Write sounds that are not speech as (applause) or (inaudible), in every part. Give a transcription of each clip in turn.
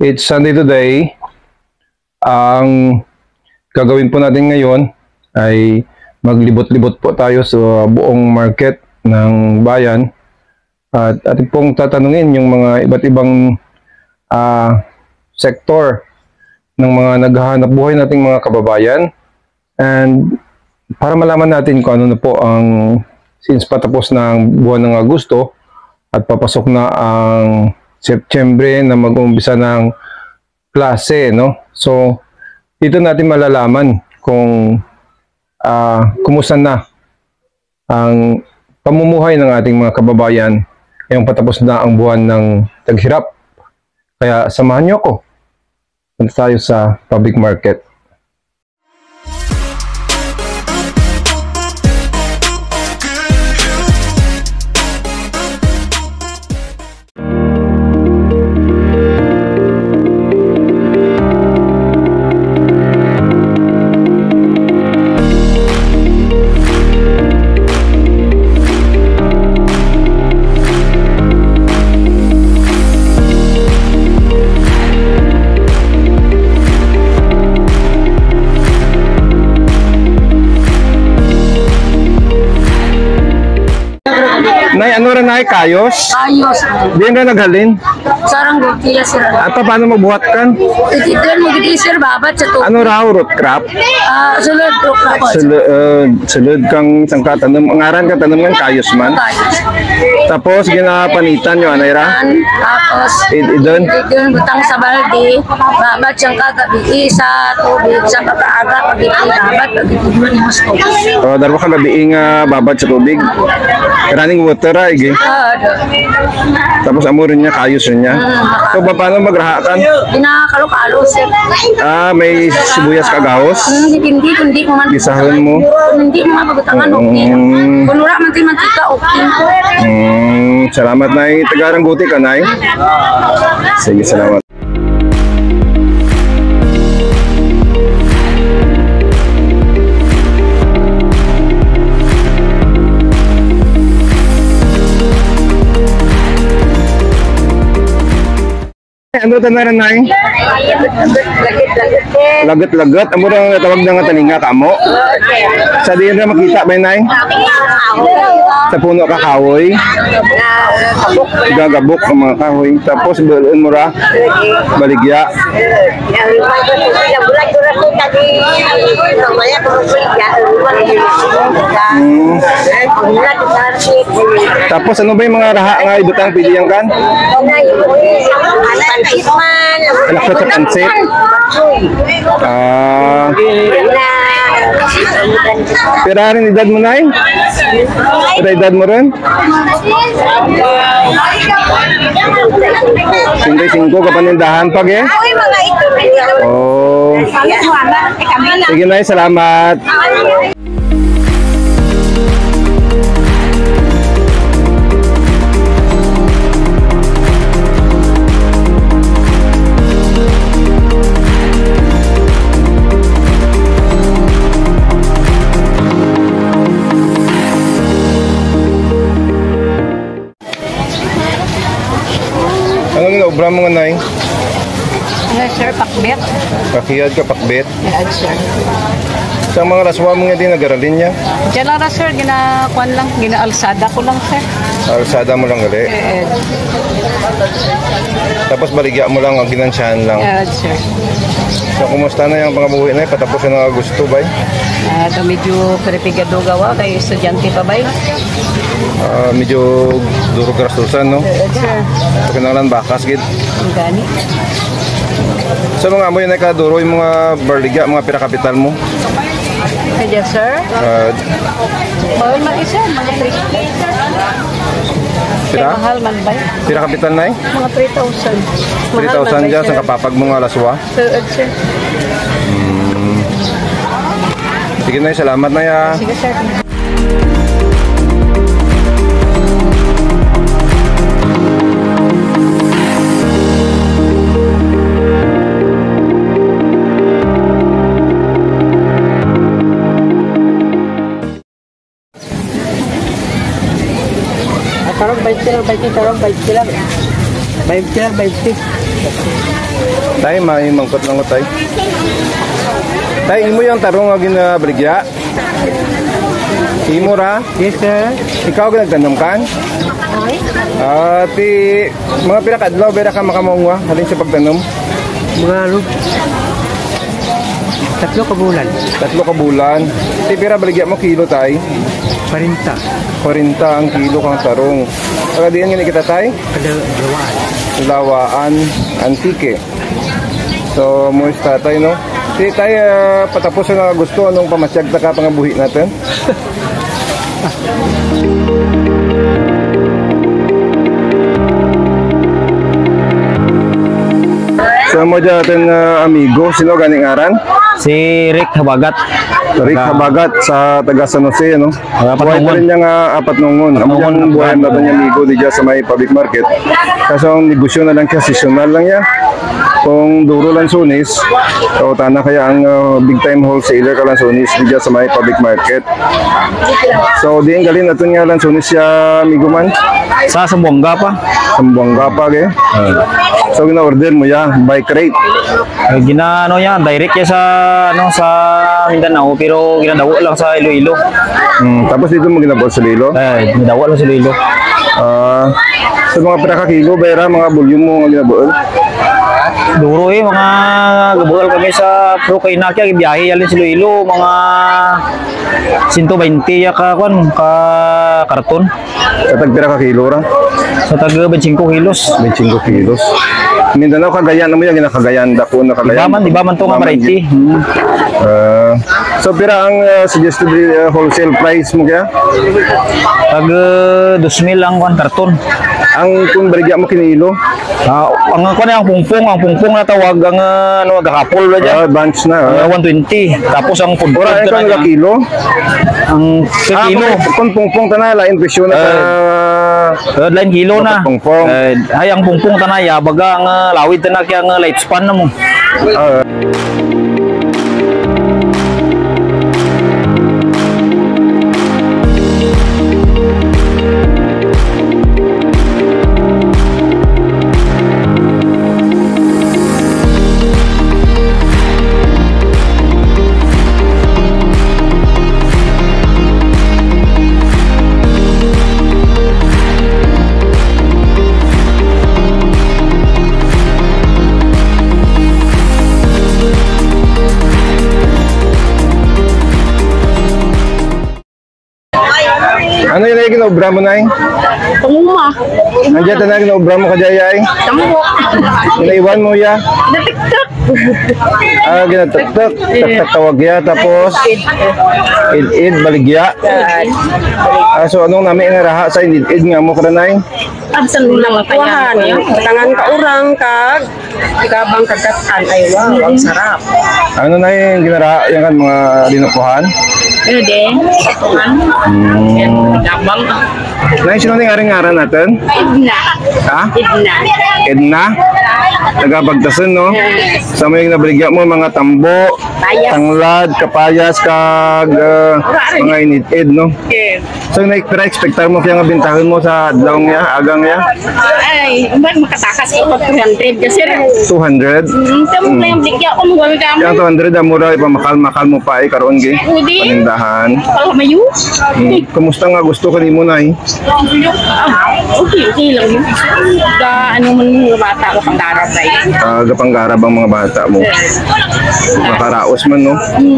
It's Sunday today. Ang gagawin po natin ngayon ay maglibot-libot po tayo sa buong market ng bayan at ating pong tatanungin yung mga iba't ibang ah, sektor ng mga naghahanap buhay nating mga kababayan and para malaman natin kung ano na po ang since patapos ang buwan ng Agosto at papasok na ang September na mag-umpisa ng klase, no? So, dito natin malalaman kung ah, kumusta na ang pamumuhay ng ating mga kababayan ngayong patapos na ang buwan ng taghirap. Kaya samahan niyo ako. Punta tayo sa public market. Nay, ano rin nay? Kayos? Ayos. Diyan ka naghalin? Sarang gultiya sir. At paano magbuhat kan? Iti doon mo giti sir babat sa to. Ano raw root crop? Ah, sulod ka po. Sulod, uh, sulod kang sangka tanong. Ang aran ka tanong ng kayos man. Tapos ginapanitan nyo, anay ra? Tapos idon? doon butang sa balde. Babat siyang kagabi sa tubig sa pagkaaga pag iti babat pag iti doon mo sa tubig. O, darwa ka gabi nga babad sa tubig. Running water ra, igi. Ah, do. Tapos amo rin niya, kayos rin niya. So, pa- paano magrahakan? Pinakakalo-kalo sir. Ah, may sibuyas kagahos. Hindi hindi hindi mo man. Isahon mo. Hindi mo mapagutangan okay. Mm. Kung wala man tayo mantika okay. Mm, salamat na Tagarang guti ka, Nay. Sige, salamat. Ano ta na rin, Nay? Lagat-lagat. Amo rin ang tawag nga taninga kamo. Sa diyan na makita ba, Nay? Sa puno ka kahoy. Gagabok ang mga kahoy. Tapos balon mo ra. Baligya. Mm. Tapos ano ba yung mga raha nga ibutang pilihan kan? Anak ko sa pansit. Ah, pira rin edad mo na Pira edad mo rin? Singkoy singko ka panindahan pag eh. Oh. Sige na, salamat. Mo nga nay? Ano sir, pakbet? Kakiyad ka pakbet. Yeah, sir. Sa mga raswa mo nga din nag-aralin niya. Diyan lang na sir, ginakuan lang, ginaalsada ko lang sir. Alsada mo lang gali. Eh, Tapos baligya mo lang, ang ginansyahan lang. yeah, sir. So, kumusta na yung pangabuhi na Patapos na ng Agosto ba? Ah, uh, medyo peripigado gawa kay estudyante pa ba? Ah, medyo duro grastusan, no? Eh, sir. So, kinalan bakas, gid. Ang gani. So, mga amo yun ay kaduro yung mga baligya, mga pirakapital mo. Kaya sir, Ah, bawal man isa, mga 3. Kaya pira? mahal man ba? Pirakapital na eh? Mga 3,000. 3,000 dyan sa kapapag mo nga laswa. Sir, sir. Sige na, salamat na ya. Sige sir. Tarong 20 lang, 20, tarong 20 lang. 20 lang, 20. Tay, may mangkot lang ko, tay. Tay, imo yung tarong nga ginabaligya? Imo ra? Yes, sir. Ikaw ginagtanom kan? Ah, ti mga pira kadlaw bera ka makamungwa halin sa pagtanom. Mga ano? Tatlo ka bulan. Tatlo ka bulan. Ti pira baligya mo kilo tay. Parinta. 40 ang kilo kang tarong. Saka diyan nga kita tay. Kada dawaan. Lawaan Antique. So, mo tatay no. Ti tay ah, patapos na gusto anong pamasyag ta ka pangabuhi natin. (laughs) So mo dyan ah, amigo, sino ganing aran? Si Rick Habagat. Rick Habagat sa taga San Jose, no? Buhay pa rin niya nga apat nungon. Amo buhay natin niya amigo di dyan sa may public market. Kaso ang negosyo na lang siya, seasonal lang niya. Kung duro lang sunis, o tana kaya ang ah, big time wholesaler ka lang sunis di dyan sa may public market. So di ang galin natin nga lang sunis siya amigo man. Sa Sambuanga pa. Sambuang kapag eh. So gina-order mo ya, by crate. Eh, gina ano yan, direct yan sa ano sa Mindanao pero ginadawo lang sa Iloilo. Mm, tapos dito mo ginabot sa lilo. Eh, ginadawo lang sa Iloilo. Ah, sa mga pira ka kilo, bayra mga volume mo nga ginabuol. Duro eh, mga gabugal kami sa Pro kay Nakia, biyahe yalin sa Iloilo, mga 120 ya ka kwan, ka karton. Katag pira ka kilo ra. Sa taga 25 kilos. 25 kilos. Mindanao Cagayan mo yan, ginakagayan dako na Di ba Cagayan. man, di ba man to nga variety? Hmm. Ah, so pira ang ah, suggested ah, wholesale price mo kaya? Taga 2,000 lang kwan karton. Ang kung barigya mo kinilo, Ah, ang kwan ang pungpong, ang pungpong na tawag ang ah, ano gakapol ba dyan? ah, bunch na. Uh, ah. 120. Tapos ang food Ora kang na kilo. ang Ah, kilo. kung pungpong tanay lain presyo na sa Uh, lain kilo na. Pungpong. Eh, ay ang pungpong tanaya baga ang ah, lawid na kaya ang ah, lifespan na mo. ah, Ginobra mo na Panguma. Andiyan ta na ginobra mo kajaya ay. Tambo. Mo ya. Natiktak. Ah, ginataktak. Taktak tawag ya. Tapos, id-id, baligya. Ah, so anong namin inaraha sa id-id nga mo karanay? Absan mo lang Kuhan, tangan ka urang kag ikabang kagatan ay wow, ang sarap. Ano na yung ginaraha yung kan mga linupuhan? Pwede. Hmm. Gabang. Na sino na yung aring-aran natin? Idna. Ha? Idna. Edna? Nagabagtasan, no? Sa mga nabaligya mo, mga tambo, Payas. tanglad, kapayas, kag ah, mga init-id, no? Okay. So, na-expectar mo kaya nga bintahan mo sa adlaw niya, agang niya? Ay, ba't makatakas ko pag 300 kasi rin. 200? Hmm, tamo na yung bigyan ko mga kami. Yang 200 ang mura, ipamakal-makal mo pa eh, karoon gi. Pwede. Panindahan. Kalau mayu. Hmm. Kumusta nga gusto ka ni mo na eh? Ah, okay, okay lang yun. Ka, ano man mga bata ko pang darap na Uh, gapanggarab ang mga bata mo. Makaraos man, no?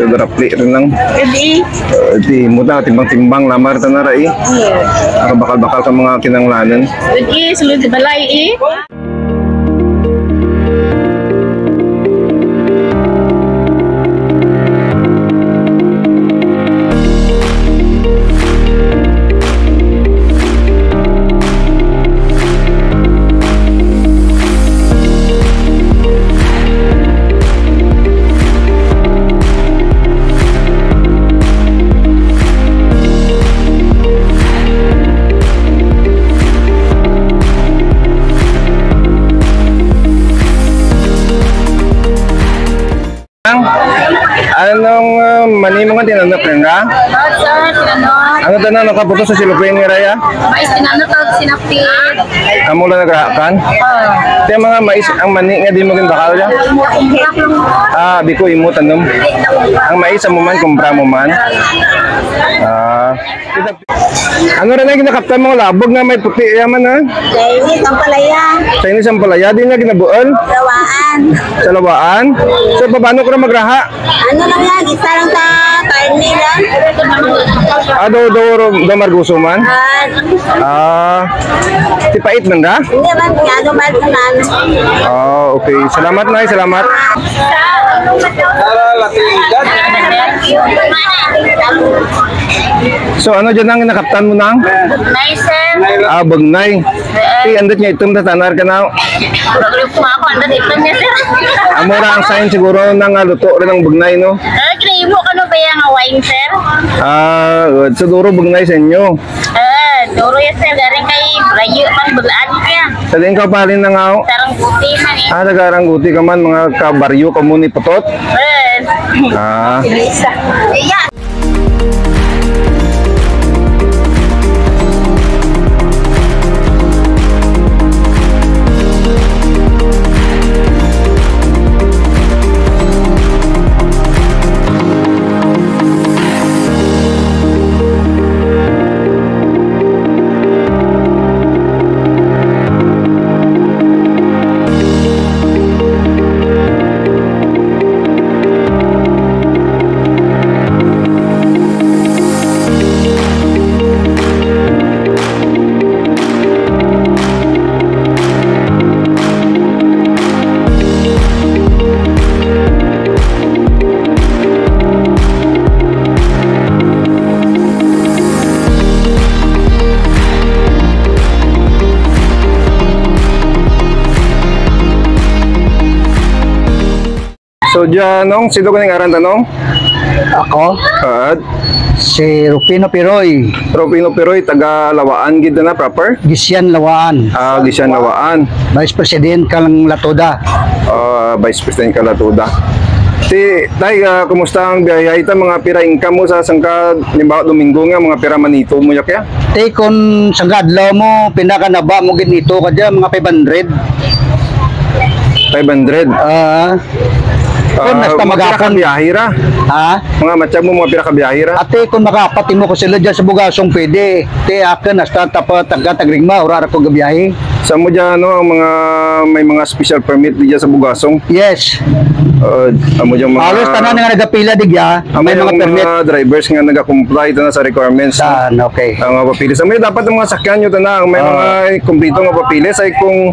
Gagarapli rin lang. Pwede. Uh, di mo na, timbang-timbang, lamar ta na ra eh. Nakabakal-bakal ka mga kinanglanan. Pwede, sulod balay eh. Mani mga tinanong na? Oh, sir, tinanong. Ano ta na nakaputo sa silupin ni Raya? Mais tinanong tawag sinapit. Amo lang nagrahakan? Oh. Kaya mga mais ang mani nga di mo bakal ya? Ah, biko imo tanom. Ang mais amo man kumpra mo man. Ah, ano rin ang kinakaptan mong labog nga may puti yaman ha? Chinese, ang palaya. Chinese ang palaya, di nga ginabuol Rawaan. sa lawaan. So, paano ko na magraha? Ano lang yan, isa lang sa karne lang. Ah, do, do, do, marguso man? Ah, ti pait man da? Hindi man, ba ito na ano? Ah, okay. Salamat na, salamat. So, ano dyan ang nakaptan mo nang? Nice, sir. Ah, bagnay. Ti, andit nga itom tatanar ka na. Bagay po ako, ando dito niya, sir. Amora ang sign siguro ng ah, luto rin ng bagnay, no? Ah, kinaibo ka no ba yung wine, sir? Ah, good. So, duro bagnay sa inyo. Ah, duro yan, sir. Garing kay Brayo, man, bulaan niya. Sa din ka pa rin na nga. Sarang buti man eh. Ah, nagarang guti ka man, mga kabaryo, kamuni putot. Ah. Ah, Iya. So dyan, nung, sino ko ng aran tanong? Ako, At, si Rufino Piroy, Robino Piroy, taga Lawaan, gid na proper? Gisyan Lawaan, Ah, Gisyan Lawaan. Vice President Kalang Latoda. Ah, Vice President Kalatuda. Ti, tay, ah, kumusta ang biyahe ita mga pira income mo sa sangka, limbawa Domingo nga, mga pira manito mo yak ya? Te kon sa gadlaw mo, pinaka na ba mo ginito ka dyan, mga 500. 500. Ah, Kung nasta mga pira magapon. ra. ha? Mga matiyag mo, mga pira ka biyahe ra. Ate, kung makapati mo ko sila dyan sa bugasong pwede. Te, akin, hasta tapat, taga, tagrigma, ura ko gabiyahe. Sa mo dyan, no, ang mga, may mga special permit di dyan sa Bugasong. Yes. Uh, amo dyan mga... Halos tanan nga nagapila digya, Amo may mga permit. mga drivers nga nag-comply na sa requirements. Tan, okay. ang mga papilis. May dapat ang mga sakyan nyo tanang may Ah. mga kumplito nga papilis ay kung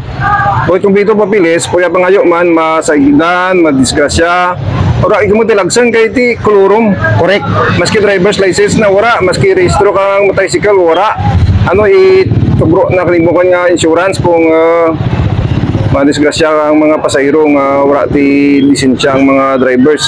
kung kumplito papilis puya pangayo man masagdan, madisgrasya. Ora ikaw mo tilagsan kay ti kulurum. Correct. Maski driver's license na wala, maski rehistro kang motorcycle wala. Ano i tubro na kalimutan nga insurance kung uh, madisgrasya ang mga pasahero nga wala ti lisensya ang mga drivers.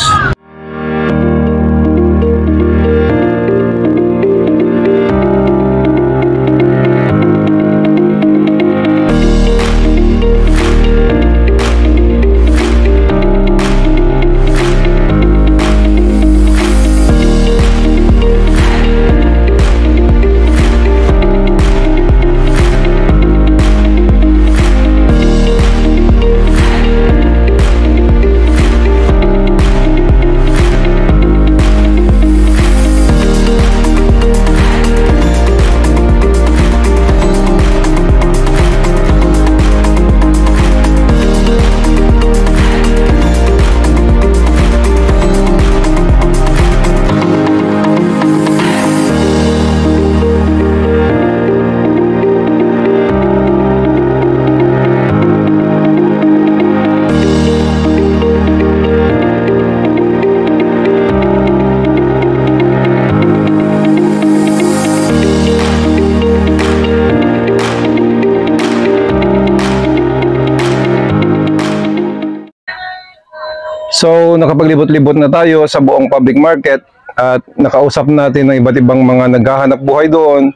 So, nakapaglibot-libot na tayo sa buong public market at nakausap natin ng iba't ibang mga naghahanap buhay doon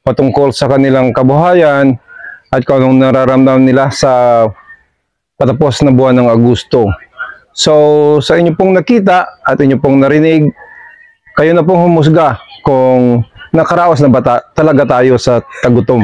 patungkol sa kanilang kabuhayan at kung anong nararamdaman nila sa patapos na buwan ng Agosto. So, sa inyo pong nakita at inyo pong narinig, kayo na pong humusga kung nakaraos na ba ta- talaga tayo sa tagutom.